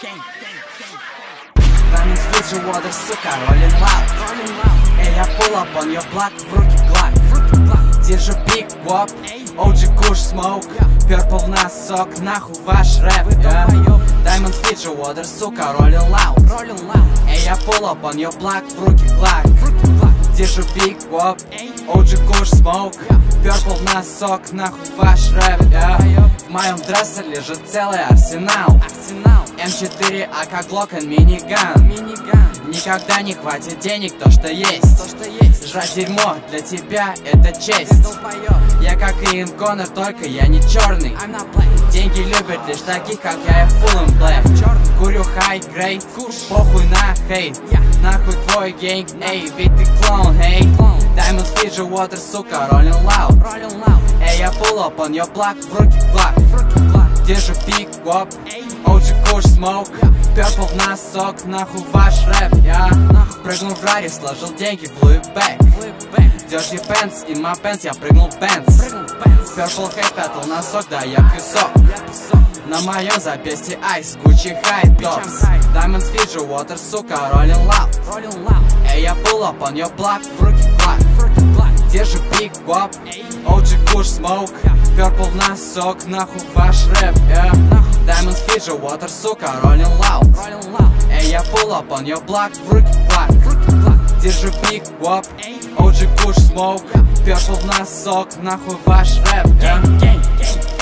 Танец Бриджуода, сука, rolling loud Эй, я pull up on your block, в руки глак Держу биг воп, OG куш смоук Purple в носок, нахуй ваш рэп, Diamond Bridgewater, сука, rolling loud. Эй, я pull up on your block, в руки глак Держу биг воп, OG куш smoke, Purple в носок, нахуй ваш рэп, В моем дрессе лежит целый Арсенал. М4, АК Глок и миниган. Никогда не хватит денег, то что есть. Жрать дерьмо для тебя это честь. Я как Иэн Коннор, только я не черный Деньги любят лишь таких, как я и and black. Курю хай грейд, похуй на хейт. Нахуй твой гейнг, эй, ведь ты клоун, эй Diamond Fidget Water, сука, rolling loud. Эй, я pull up on your block, в руки глак Держу пик, воп, OG куш, смоук Purple носок, нахуй ваш рэп, я Прыгнул в раре, сложил деньги в Bag Dirty pants, in my pants, я прыгнул в Benz Purple hate battle, носок, да я песок На моем запястье айс, Gucci high tops Diamond Fidget Water, сука, rolling loud Эй, я pull up on your block, в руки глак Держи пик, воп, OG куш, смоук. Purple носок, нахуй ваш рэп, yeah. Diamond Fidget Water, сука, rolling loud. Эй, я pull up on your block, в руки глак Держу пик, воп, OG куш, смоук. Purple носок, нахуй ваш рэп, yeah.